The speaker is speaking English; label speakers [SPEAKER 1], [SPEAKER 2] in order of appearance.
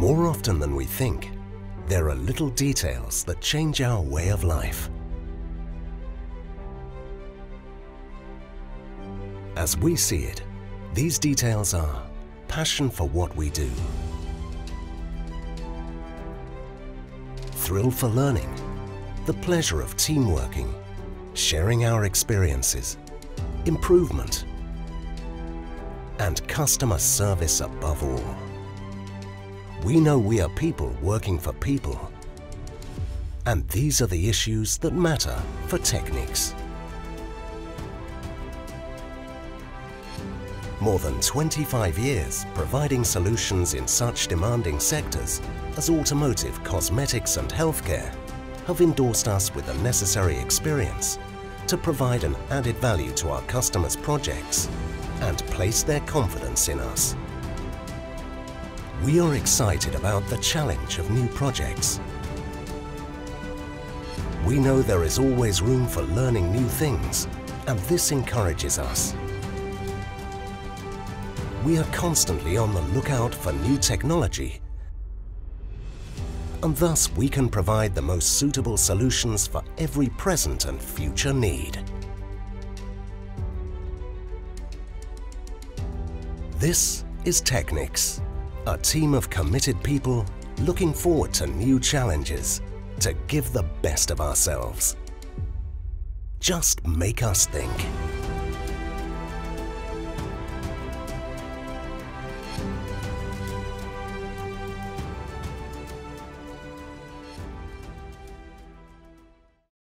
[SPEAKER 1] More often than we think, there are little details that change our way of life. As we see it, these details are passion for what we do, thrill for learning, the pleasure of team working, sharing our experiences, improvement, and customer service above all. We know we are people working for people. And these are the issues that matter for Teknics. More than 25 years providing solutions in such demanding sectors as automotive, cosmetics and healthcare have endorsed us with the necessary experience to provide an added value to our customers' projects and place their confidence in us. We are excited about the challenge of new projects. We know there is always room for learning new things, and this encourages us. We are constantly on the lookout for new technology, and thus we can provide the most suitable solutions for every present and future need. This is Teknics a team of committed people looking forward to new challenges to give the best of ourselves. Just make us think.